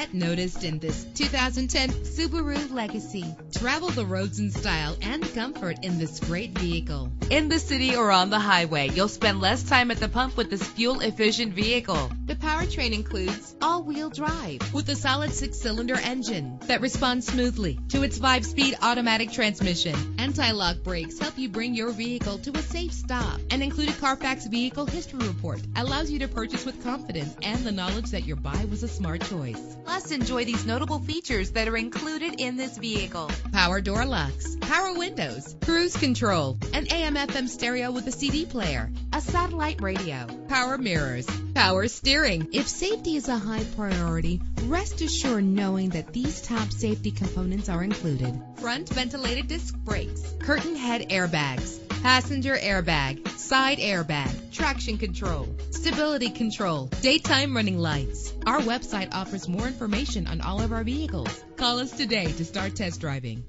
not noticed in this 2010 Subaru Legacy. Travel the roads in style and comfort in this great vehicle. In the city or on the highway, you'll spend less time at the pump with this fuel-efficient vehicle. The powertrain includes all-wheel drive with a solid six-cylinder engine that responds smoothly to its five-speed automatic transmission. Anti-lock brakes help you bring your vehicle to a safe stop. An included Carfax vehicle history report allows you to purchase with confidence and the knowledge that your buy was a smart choice. Plus, enjoy these notable features that are included in this vehicle. Power door locks, power windows, cruise control, an AM FM stereo with a CD player, a satellite radio, power mirrors, power steering. If safety is a high priority, rest assured knowing that these top safety components are included. Front ventilated disc brakes, curtain head airbags, passenger airbag, side airbag, traction control, stability control, daytime running lights. Our website offers more information on all of our vehicles. Call us today to start test driving.